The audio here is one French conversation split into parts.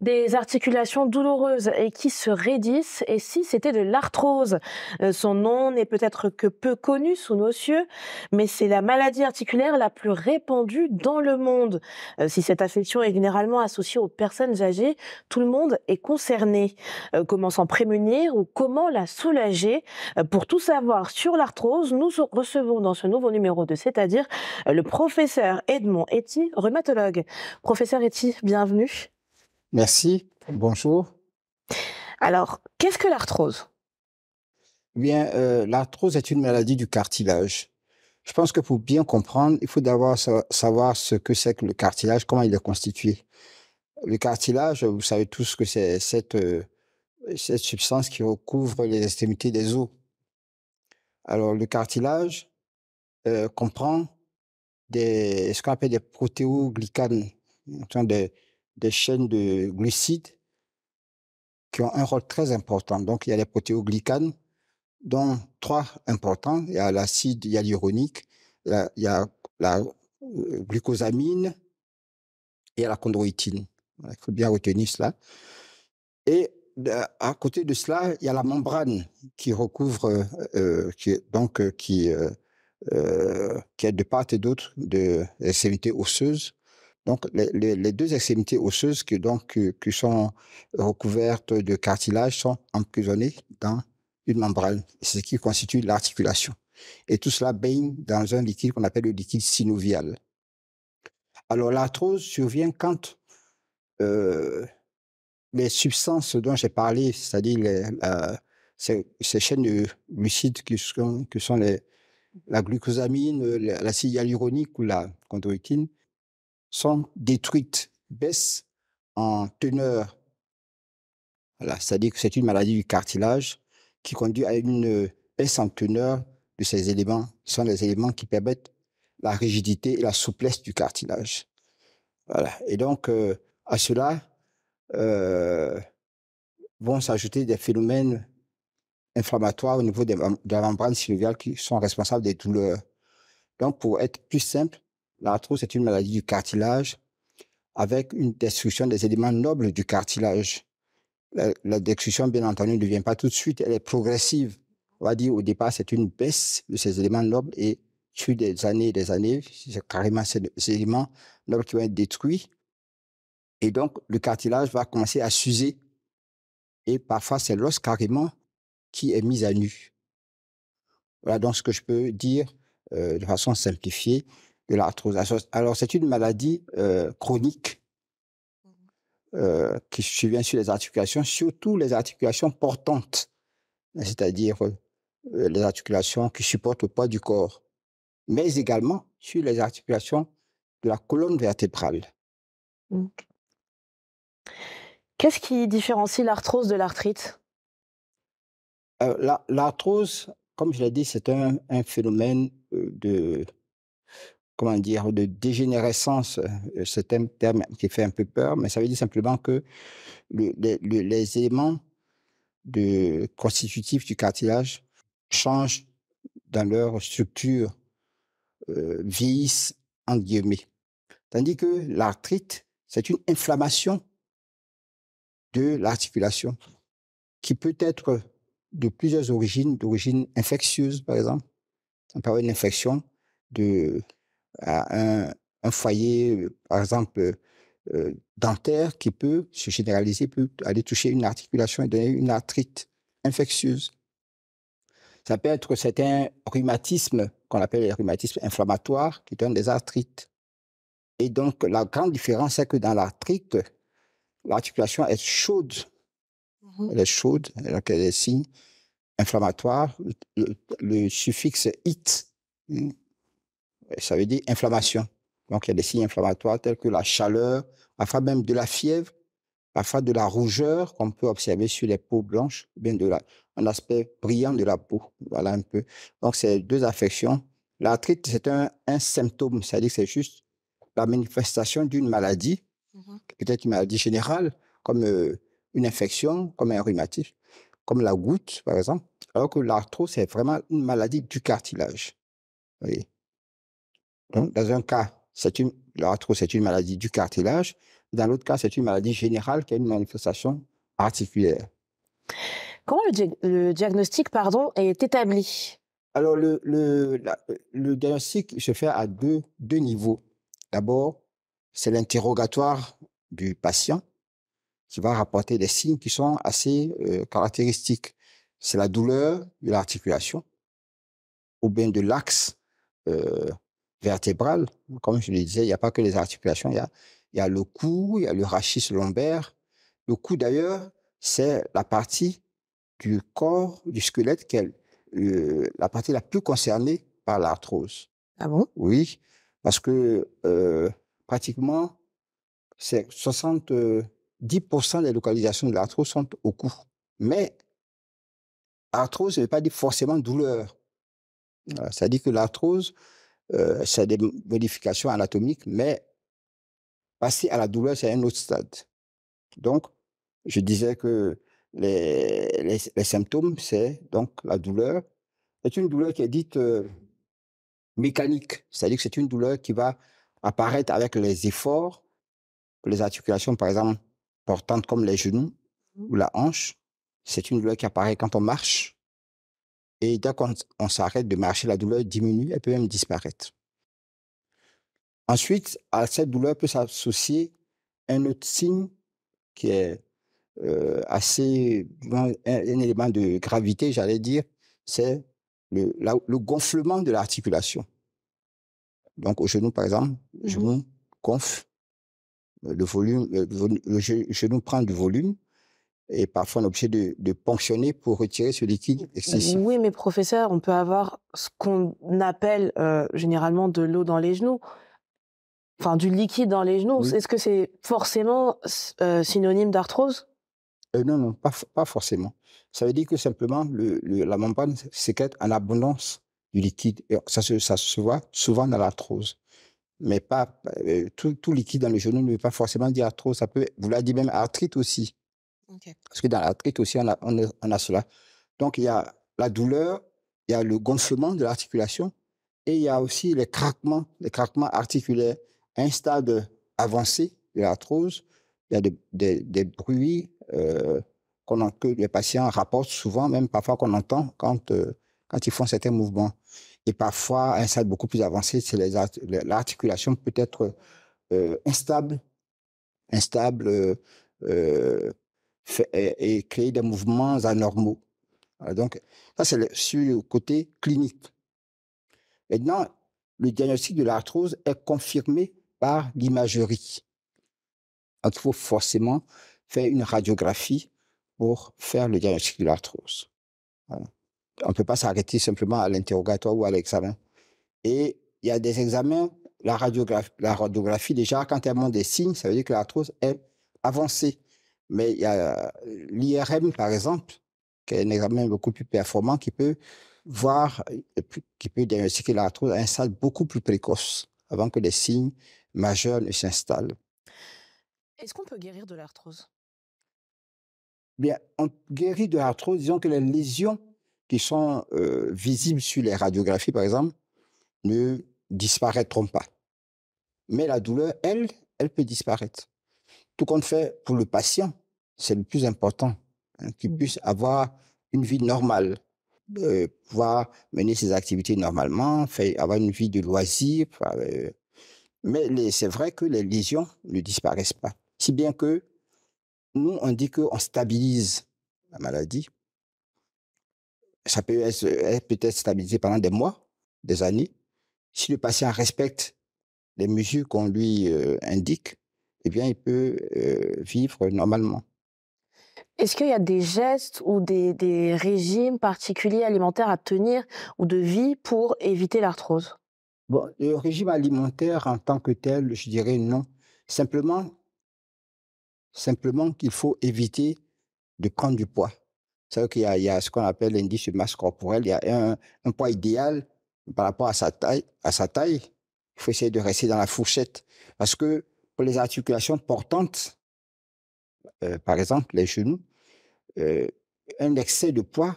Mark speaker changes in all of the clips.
Speaker 1: des articulations douloureuses et qui se raidissent, et si c'était de l'arthrose? Euh, Son nom n'est peut-être que peu connu sous nos cieux, mais c'est la maladie articulaire la plus répandue dans le monde. Euh, si cette affection est généralement associée aux personnes âgées, tout le monde est concerné. Euh, comment s'en prémunir ou comment la soulager? Pour tout savoir sur l'arthrose, nous recevons dans ce nouveau numéro de C'est-à-dire le professeur Edmond Etty, rhumatologue. Professeur Etty, bienvenue.
Speaker 2: Merci. Bonjour.
Speaker 1: Alors, qu'est-ce que l'arthrose?
Speaker 2: Bien, euh, l'arthrose est une maladie du cartilage. Je pense que pour bien comprendre, il faut d'abord savoir ce que c'est que le cartilage, comment il est constitué. Le cartilage, vous savez tous que c'est cette, euh, cette substance qui recouvre les extrémités des os. Alors, le cartilage euh, comprend des, ce qu'on appelle des protéoglycanes, des, des chaînes de glucides qui ont un rôle très important. Donc, il y a les protéoglycanes, dont trois importants. Il y a l'acide hyaluronique, il y a la euh, glucosamine et la chondroïtine. Il faut bien retenir cela. Et à côté de cela, il y a la membrane qui recouvre, euh, qui, donc, euh, qui, qui est de part et d'autre de l'extrémité osseuse donc, les, deux extrémités osseuses qui, donc, qui sont recouvertes de cartilage sont emprisonnées dans une membrane, ce qui constitue l'articulation. Et tout cela baigne dans un liquide qu'on appelle le liquide synovial. Alors, l'arthrose survient quand euh, les substances dont j'ai parlé, c'est-à-dire ces, chaînes de glucides qui sont, qui sont les, la glucosamine, l'acide hyaluronique ou la chondroïtine, sont détruites, baissent en teneur. Voilà, c'est-à-dire que c'est une maladie du cartilage qui conduit à une baisse en teneur de ces éléments, qui sont les éléments qui permettent la rigidité et la souplesse du cartilage. Voilà. Et donc, euh, à cela euh, vont s'ajouter des phénomènes inflammatoires au niveau de la membrane synoviale qui sont responsables des douleurs. Donc, pour être plus simple, L'arthrose est une maladie du cartilage avec une destruction des éléments nobles du cartilage. La, destruction, bien entendu, ne vient pas tout de suite, elle est progressive. On va dire au départ, c'est une baisse de ces éléments nobles et sur des années et des années, c'est carrément ces, éléments nobles qui vont être détruits. Et donc, le cartilage va commencer à s'user. Et parfois, c'est l'os carrément qui est mis à nu. Voilà donc ce que je peux dire euh, de façon simplifiée l'arthrose. Alors, c'est une maladie euh, chronique mmh euh, qui survient sur les articulations, surtout les articulations portantes, c'est-à-dire euh, les articulations qui supportent le poids du corps, mais également sur les articulations de la colonne vertébrale. Mmh.
Speaker 1: Qu'est-ce qui différencie l'arthrose de l'arthrite?
Speaker 2: L'arthrose, comme je l'ai dit, c'est un, phénomène de comment dire, de dégénérescence, euh, un terme qui fait un peu peur, mais ça veut dire simplement que les, éléments constitutifs du cartilage changent dans leur structure, euh, vieillissent, en guillemets. Tandis que l'arthrite, c'est une inflammation de l'articulation qui peut être de plusieurs origines, d'origine infectieuse, par exemple. Avoir une infection de un, un foyer, par exemple, dentaire qui peut se généraliser, peut aller toucher une articulation et donner une arthrite infectieuse. Ça peut être certains rhumatismes qu'on appelle les rhumatismes inflammatoires qui donnent des arthrites. Et donc, la grande différence, c'est que dans l'arthrite, l'articulation est chaude. Mmh elle est chaude, elle a des signes inflammatoires. Le, suffixe it ça veut dire inflammation. Donc, il y a des signes inflammatoires tels que la chaleur, parfois même de la fièvre, parfois de la rougeur qu'on peut observer sur les peaux blanches, bien de la, un aspect brillant de la peau. Voilà un peu. Donc, c'est deux affections. L'arthrite, c'est un, un, symptôme, c'est-à-dire que c'est juste la manifestation d'une maladie, mmh peut-être une maladie générale, comme euh, une infection, comme un rhumatisme, comme la goutte, par exemple. Alors que l'arthrose, c'est vraiment une maladie du cartilage. Oui. Dans un cas, c'est une, c'est une maladie du cartilage. Dans l'autre cas, c'est une maladie générale qui a une manifestation articulaire.
Speaker 1: Comment le, diagnostic pardon, est établi?
Speaker 2: Alors, le, le, le diagnostic se fait à deux, deux niveaux. D'abord, c'est l'interrogatoire du patient qui va rapporter des signes qui sont assez euh, caractéristiques. C'est la douleur de l'articulation ou bien de l'axe euh, vertébral. Comme je le disais, il n'y a pas que les articulations, il y a, il y a le cou, il y a le rachis lombaire. Le cou, d'ailleurs, c'est la partie du corps, du squelette, qui est euh, la partie la plus concernée par l'arthrose.
Speaker 1: Ah bon?
Speaker 2: Oui, parce que euh, pratiquement, c'est 70% des localisations de l'arthrose sont au cou. Mais arthrose ne veut pas dire forcément douleur. Ça dit que l'arthrose, euh, c'est des modifications anatomiques, mais passer à la douleur, c'est un autre stade. Donc, je disais que les, les, symptômes, c'est donc la douleur. C'est une douleur qui est dite euh, mécanique, c'est-à-dire que c'est une douleur qui va apparaître avec les efforts, les articulations, par exemple, portantes comme les genoux ou la hanche. C'est une douleur qui apparaît quand on marche. Et dès qu'on on, s'arrête de marcher, la douleur diminue, elle peut même disparaître. Ensuite, à cette douleur peut s'associer un autre signe qui est euh, assez un, élément de gravité, j'allais dire, c'est le, le gonflement de l'articulation. Donc au genou, par exemple, le mmh genou gonfle, le volume, le, genou prend du volume, et parfois on est obligé de, de, ponctionner pour retirer ce liquide excessif.
Speaker 1: Oui, mais professeur, on peut avoir ce qu'on appelle euh, généralement de l'eau dans les genoux, enfin du liquide dans les genoux. Est-ce que c'est forcément euh, synonyme d'arthrose?
Speaker 2: Euh, Non, non, pas, pas forcément. Ça veut dire que simplement le, la membrane sécrète en abondance du liquide. Et ça, se, ça se voit souvent dans l'arthrose mais pas tout, tout, liquide dans le genou ne veut pas forcément dire arthrose. Ça peut, vous l'avez dit même arthrite aussi. Parce que dans l'arthrite aussi, on a, on, a, cela. Donc, il y a la douleur, il y a le gonflement de l'articulation et il y a aussi les craquements, les craquements articulaires. un stade avancé de l'arthrose, il y a des, des, bruits euh, que les patients rapportent souvent, même parfois qu'on entend quand, euh, quand ils font certains mouvements. Et parfois, à un stade beaucoup plus avancé, c'est l'articulation peut être euh, instable, instable, euh, et, créer des mouvements anormaux. donc, ça, c'est sur le côté clinique. Maintenant, le diagnostic de l'arthrose est confirmé par l'imagerie. il faut forcément faire une radiographie pour faire le diagnostic de l'arthrose. On ne peut pas s'arrêter simplement à l'interrogatoire ou à l'examen. Et il y a des examens, la radiographie, la radiographie déjà, quand elle montre des signes, ça veut dire que l'arthrose est avancée. Mais il y a l'IRM, par exemple, qui est un examen beaucoup plus performant, qui peut voir, qui peut diagnostiquer l'arthrose à un stade beaucoup plus précoce, avant que les signes majeurs ne s'installent.
Speaker 1: Est-ce qu'on peut guérir de l'arthrose?
Speaker 2: Bien, on guérit de l'arthrose, disons que les lésions qui sont euh, visibles sur les radiographies, par exemple, ne disparaîtront pas. Mais la douleur, elle, elle peut disparaître. Tout compte fait pour le patient, c'est le plus important, hein, qu'il puisse avoir une vie normale, euh, pouvoir mener ses activités normalement, faire, avoir une vie de loisirs. Euh, mais c'est vrai que les lésions ne disparaissent pas. Si bien que nous, on dit qu'on stabilise la maladie. Ça peut être, peut être stabilisé pendant des mois, des années. Si le patient respecte les mesures qu'on lui euh, indique, eh bien, il peut euh, vivre normalement.
Speaker 1: Est-ce qu'il y a des gestes ou des, des, régimes particuliers alimentaires à tenir ou de vie pour éviter l'arthrose?
Speaker 2: Bon, le régime alimentaire en tant que tel, je dirais non. Simplement, simplement qu'il faut éviter de prendre du poids. C'est vrai qu'il y, y, a ce qu'on appelle l'indice de masse corporelle. Il y a un, un, poids idéal par rapport à sa taille. À sa taille, il faut essayer de rester dans la fourchette parce que pour les articulations portantes, euh, par exemple les genoux, euh, un excès de poids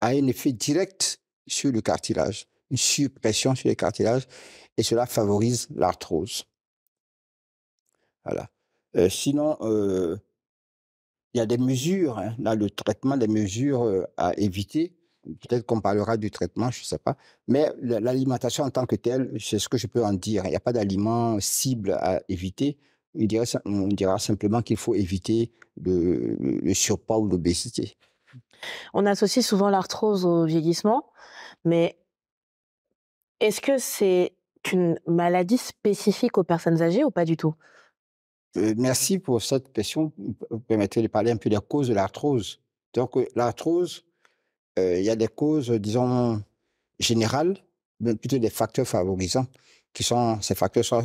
Speaker 2: a un effet direct sur le cartilage. une suppression sur les cartilages et cela favorise l'arthrose. Voilà. Euh, sinon, il y a des mesures, hein, là, le traitement, des mesures à éviter. Peut-être qu'on parlera du traitement, je ne sais pas. Mais l'alimentation en tant que telle, c'est ce que je peux en dire. Il n'y a pas d'aliment cible à éviter. on dira simplement qu'il faut éviter le, le surpoids ou l'obésité.
Speaker 1: On associe souvent l'arthrose au vieillissement, mais est-ce que c'est une maladie spécifique aux personnes âgées ou pas du tout?
Speaker 2: Euh, merci pour cette question. Vous permettez de parler un peu des causes de l'arthrose. Donc, euh, l'arthrose, il y a des causes, disons, générales, mais plutôt des facteurs favorisants, qui sont, ces facteurs sont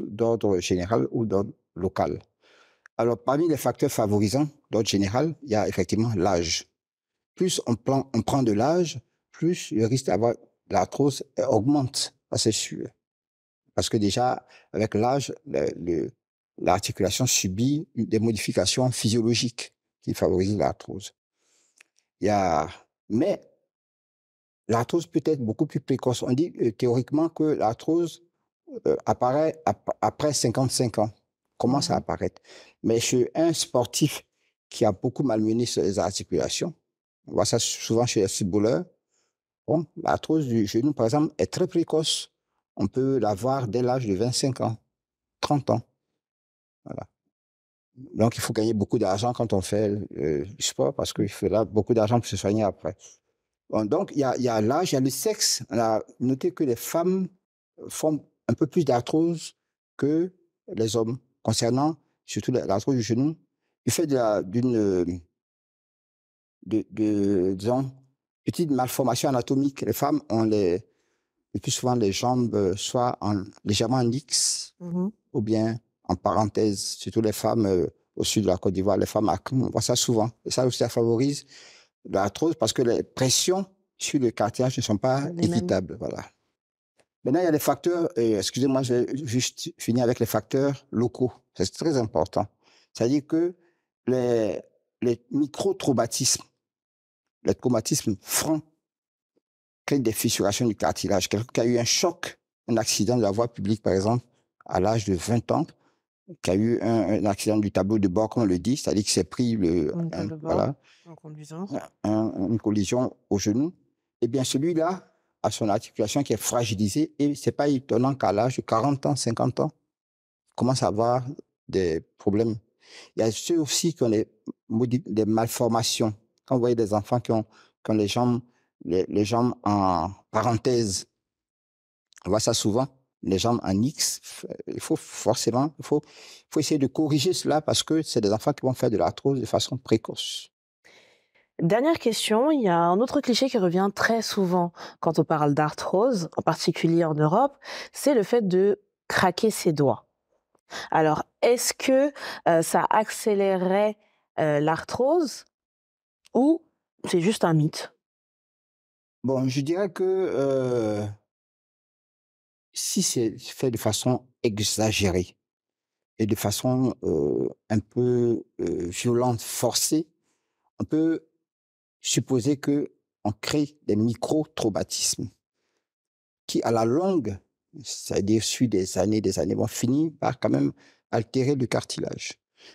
Speaker 2: d'ordre général ou d'ordre local. Alors, parmi les facteurs favorisants d'ordre général, il y a effectivement l'âge. Plus on prend, on prend de l'âge, plus le risque d'avoir l'arthrose augmente, c'est sûr. Parce que déjà, avec l'âge, l'articulation subit des modifications physiologiques qui favorisent l'arthrose. Il y a, mais l'arthrose peut être beaucoup plus précoce. On dit euh, théoriquement que l'arthrose euh, apparaît après 55 ans, commence à mmh apparaître. Mais chez un sportif qui a beaucoup malmené ses articulations, on voit ça souvent chez les footballeurs, bon, l'arthrose du genou, par exemple, est très précoce. On peut l'avoir dès l'âge de 25 ans, 30 ans. Voilà. Donc, il faut gagner beaucoup d'argent quand on fait le sport parce qu'il faudra beaucoup d'argent pour se soigner après. donc, il y a, y a l'âge, il y a le sexe. On a noté que les femmes font un peu plus d'arthrose que les hommes concernant surtout l'arthrose du genou. Il fait d'une, de, de, disons, petite malformation anatomique. Les femmes ont les, le plus souvent les jambes soit en, légèrement en X mmh ou bien en parenthèse, surtout les femmes euh, au sud de la Côte d'Ivoire, les femmes on voit ça souvent. Et ça aussi, ça favorise l'arthrose parce que les pressions sur le cartilage ne sont pas équitables. Voilà. Maintenant, il y a les facteurs, excusez-moi, je vais juste finir avec les facteurs locaux. C'est très important. C'est-à-dire que les, les micro-traumatismes, les traumatismes francs, créent des fissurations du cartilage. Quelqu'un qui a eu un choc, un accident de la voie publique, par exemple, à l'âge de 20 ans, qui a eu un, accident du tableau de bord, comme on le dit, c'est-à-dire qu'il s'est pris le, voilà, une collision au genou, eh bien celui-là a son articulation qui est fragilisée et c'est pas étonnant qu'à l'âge de 40 ans, 50 ans, il commence à avoir des problèmes. Il y a ceux aussi qui ont des, des malformations. Quand vous voyez des enfants qui ont, qui ont les jambes, les, les jambes en parenthèse, on voit ça souvent les jambes en X, il faut forcément, il faut, faut essayer de corriger cela parce que c'est des enfants qui vont faire de l'arthrose de façon précoce.
Speaker 1: Dernière question, il y a un autre cliché qui revient très souvent quand on parle d'arthrose, en particulier en Europe, c'est le fait de craquer ses doigts. Alors, est-ce que euh, ça accélérerait euh, l'arthrose ou c'est juste un mythe?
Speaker 2: Bon, je dirais que euh, si c'est fait de façon exagérée et de façon un peu violente, forcée, on peut supposer que on crée des micro-traumatismes qui, à la longue, c'est-à-dire suite des années, des années, vont finir par quand même altérer le cartilage.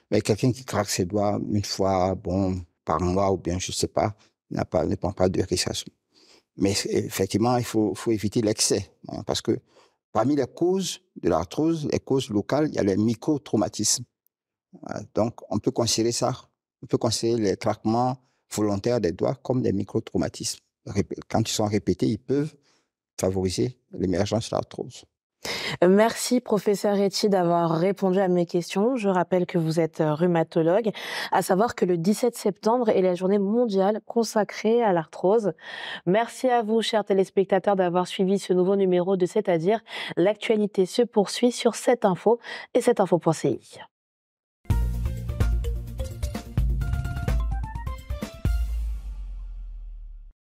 Speaker 2: Mais quelqu'un qui craque ses doigts une fois, bon, par mois ou bien je sais pas, n'a pas, ne prend pas de risque. Mais effectivement, il faut, faut éviter l'excès, hein, parce que Parmi les causes de l'arthrose, les causes locales, il y a les micro-traumatismes. Donc, on peut considérer ça, on peut considérer les craquements volontaires des doigts comme des micro-traumatismes. Quand ils sont répétés, ils peuvent favoriser l'émergence de l'arthrose.
Speaker 1: Merci, professeur Etty, d'avoir répondu à mes questions. Je rappelle que vous êtes euh, rhumatologue, à savoir que le 17 septembre est la journée mondiale consacrée à l'arthrose. Merci à vous, chers téléspectateurs, d'avoir suivi ce nouveau numéro de C'est-à-dire. L'actualité se poursuit sur cette info et cette info.ci.